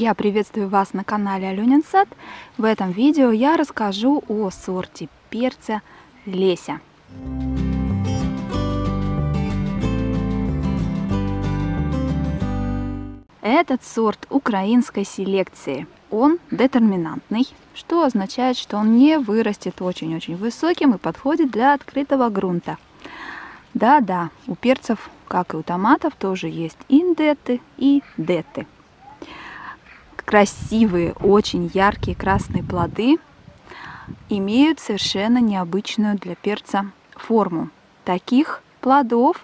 Я приветствую вас на канале Аленин Сад. В этом видео я расскажу о сорте перца Леся. Этот сорт украинской селекции. Он детерминантный, что означает, что он не вырастет очень-очень высоким и подходит для открытого грунта. Да-да, у перцев, как и у томатов, тоже есть индеты и деты. Красивые, очень яркие красные плоды имеют совершенно необычную для перца форму. Таких плодов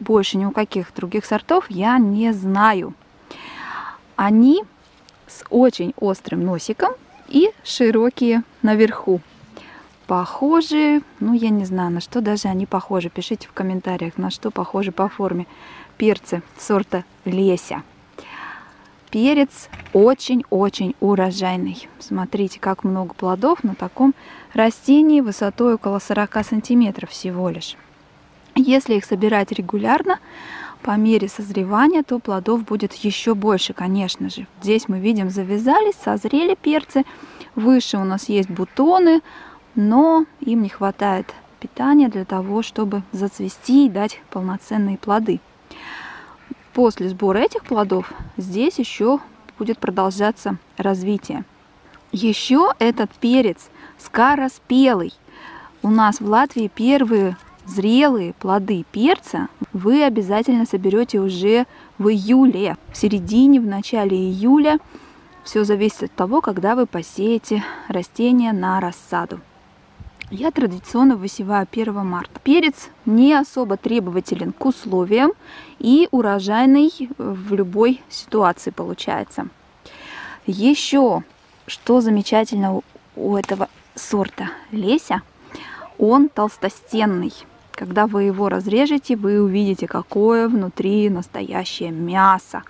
больше ни у каких других сортов я не знаю. Они с очень острым носиком и широкие наверху. Похожи, ну я не знаю, на что даже они похожи. Пишите в комментариях, на что похожи по форме перцы сорта Леся. Перец очень-очень урожайный. Смотрите, как много плодов на таком растении высотой около 40 сантиметров всего лишь. Если их собирать регулярно, по мере созревания, то плодов будет еще больше, конечно же. Здесь мы видим, завязались, созрели перцы. Выше у нас есть бутоны, но им не хватает питания для того, чтобы зацвести и дать полноценные плоды. После сбора этих плодов здесь еще будет продолжаться развитие. Еще этот перец скороспелый. У нас в Латвии первые зрелые плоды перца вы обязательно соберете уже в июле, в середине, в начале июля. Все зависит от того, когда вы посеете растения на рассаду. Я традиционно высеваю 1 марта. Перец не особо требователен к условиям и урожайный в любой ситуации получается. Еще, что замечательно у этого сорта леся, он толстостенный. Когда вы его разрежете, вы увидите, какое внутри настоящее мясо.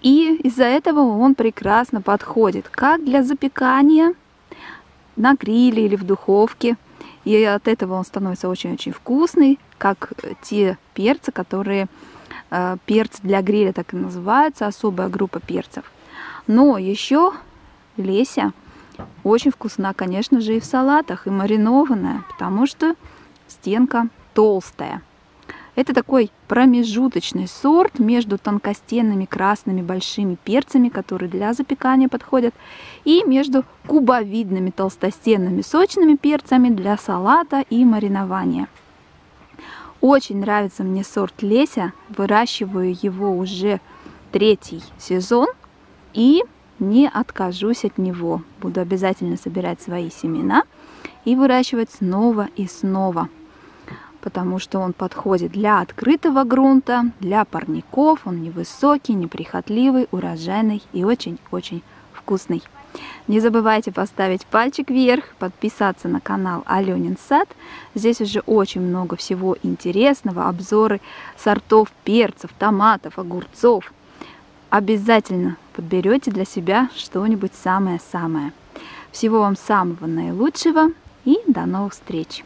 И из-за этого он прекрасно подходит как для запекания на гриле или в духовке. И от этого он становится очень-очень вкусный, как те перцы, которые э, перц для гриля так и называются, особая группа перцев. Но еще леся очень вкусна, конечно же, и в салатах, и маринованная, потому что стенка толстая. Это такой промежуточный сорт между тонкостенными красными большими перцами, которые для запекания подходят, и между кубовидными толстостенными сочными перцами для салата и маринования. Очень нравится мне сорт Леся, выращиваю его уже третий сезон и не откажусь от него. Буду обязательно собирать свои семена и выращивать снова и снова потому что он подходит для открытого грунта, для парников, он невысокий, неприхотливый, урожайный и очень-очень вкусный. Не забывайте поставить пальчик вверх, подписаться на канал Аленин Сад. Здесь уже очень много всего интересного, обзоры сортов перцев, томатов, огурцов. Обязательно подберете для себя что-нибудь самое-самое. Всего вам самого наилучшего и до новых встреч!